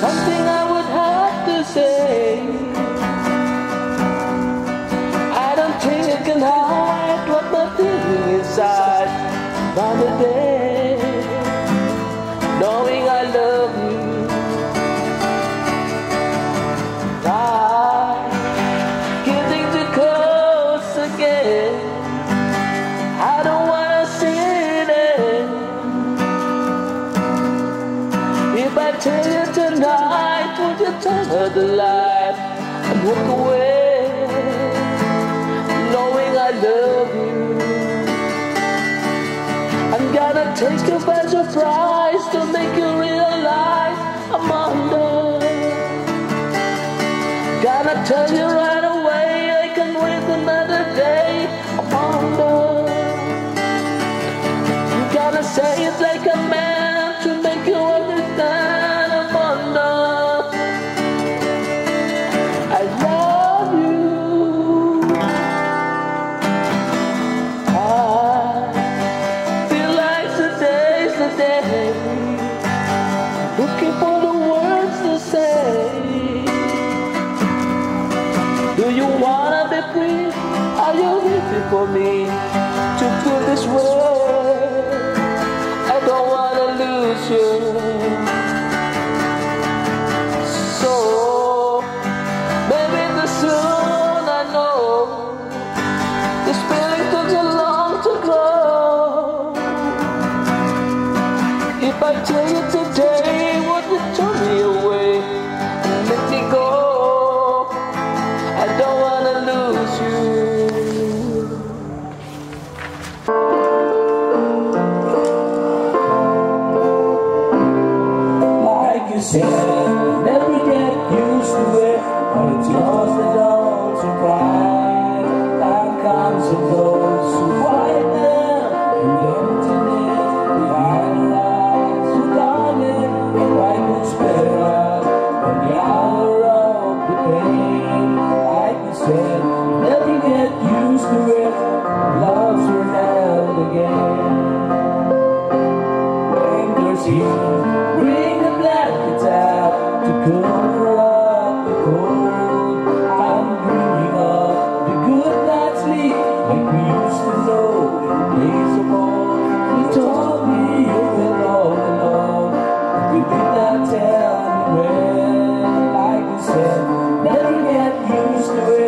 something I would have to say. I don't think I can hide what my feeling inside. by the day. Turn out the light and walk away, knowing I love you. I'm gonna take you by surprise to make you realize Amanda. Gonna tell you right away I can wait another day. I'm under. Gotta say it like a man for me to feel this way? I don't wanna lose you. So, maybe the soon I know this feeling took so long to grow. If I tell you today, tell